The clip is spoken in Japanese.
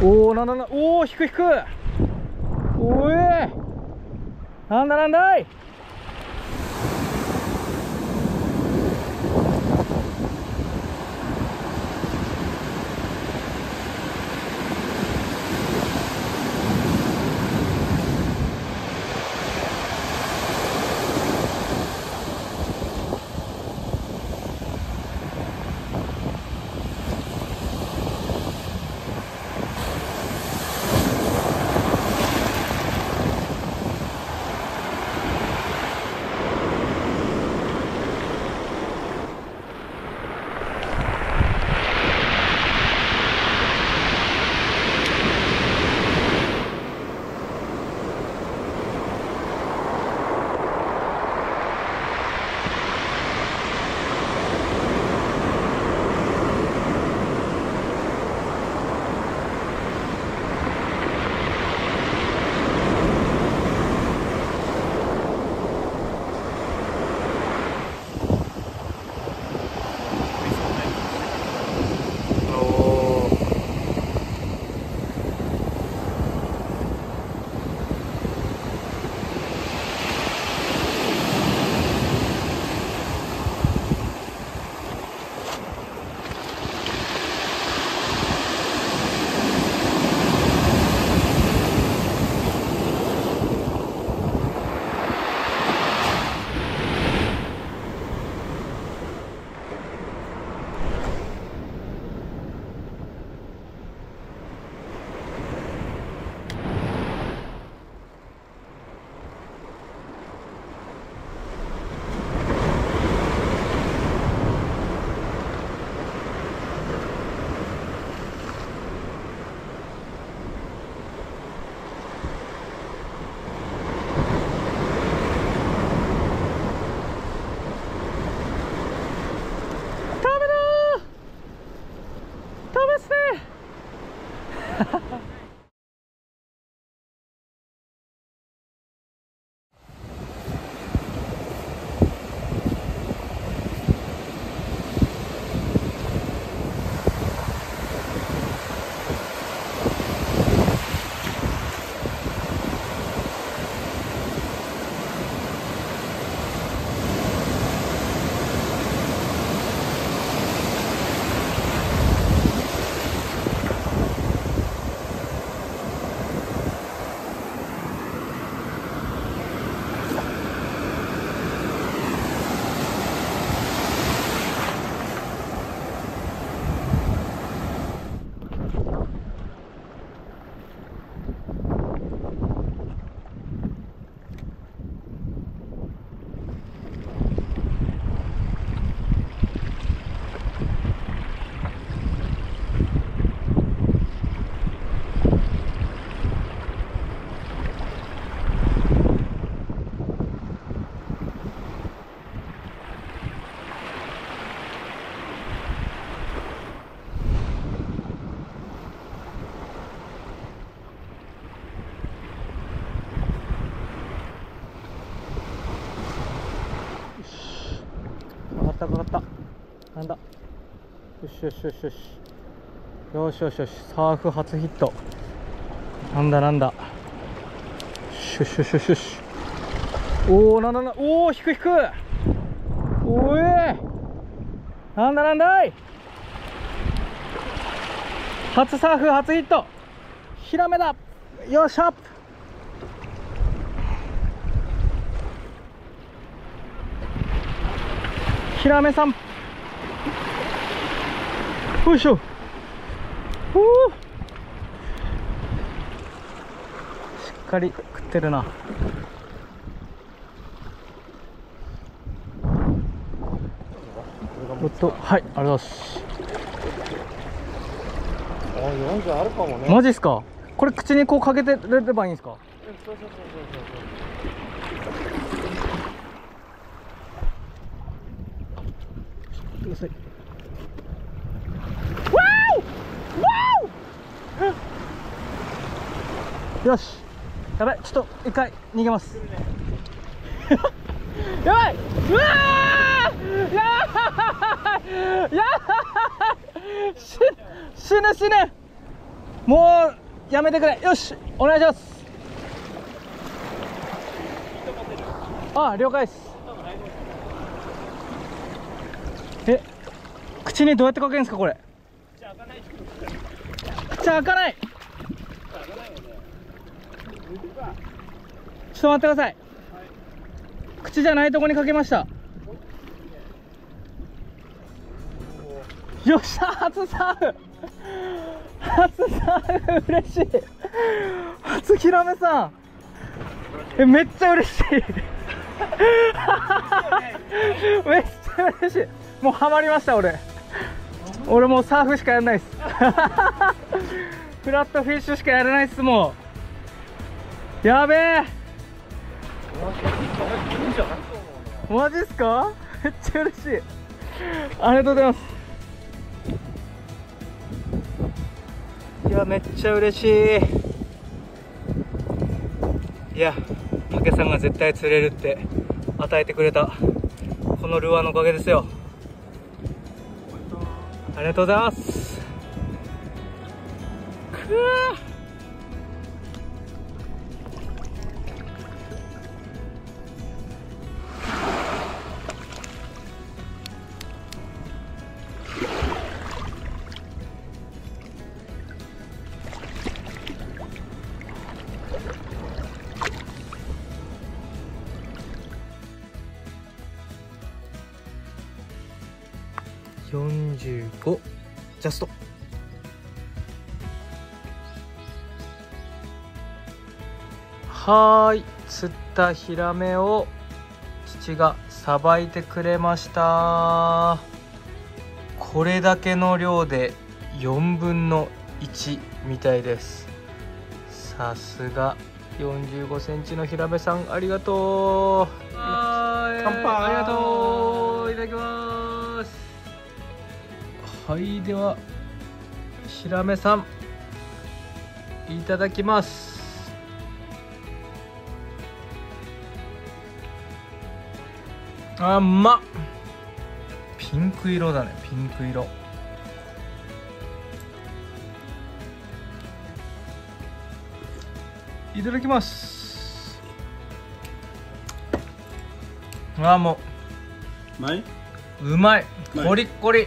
おおなんななおお引く引く。おえなんだなんだい。なんだ？よしよしよしよし。よしよしよし。サーフ初ヒット。なんだなんだ？よしよしよしよしよしおおなんだなんだ。おお引く引く。おえなんだなんだい？初サーフ初ヒット。ヒラメだ。よっしゃ。ヒラメさん。よいしょおおしっかり食ってるな。おっとはいありがとうございます。あ40あるかもねマジっすか？これ口にこうかけてれればいいんですか？そうそうそうそうそう。ください。よし。やばい。ちょっと一回逃げます。やばい。うわー。やばい。やばい。死ぬ死ぬ死ぬ。もうやめてくれ。よし。お願いします。あ了解です。え口にどうやってかけるんですかこれ。口開かない。ちょっと待ってください。口じゃないとこにかけました。よっしゃ初サーフ初サーフ嬉しい。初ヒラメさん。えめっちゃ嬉しい。めっちゃ嬉しい。もうハマりました俺。俺もうサーフしかやらないっす。フラットフィッシュしかやらないっすもう。やべえ。マジっすか？めっちゃ嬉しい。ありがとうございます。いやめっちゃ嬉しい。いや竹さんが絶対釣れるって与えてくれたこのルアーのおかげですよ。ありがとうございます。くー45ジャスト。はーい。釣ったヒラメを父がさばいてくれました。これだけの量で4分の1みたいです。さすが45センチのヒラメさんありがとう。乾杯。ありがとはいではヒラメさんいただきます。あうま。っピンク色だねピンク色。いただきます。あもう。うまい。ない。コリッコリ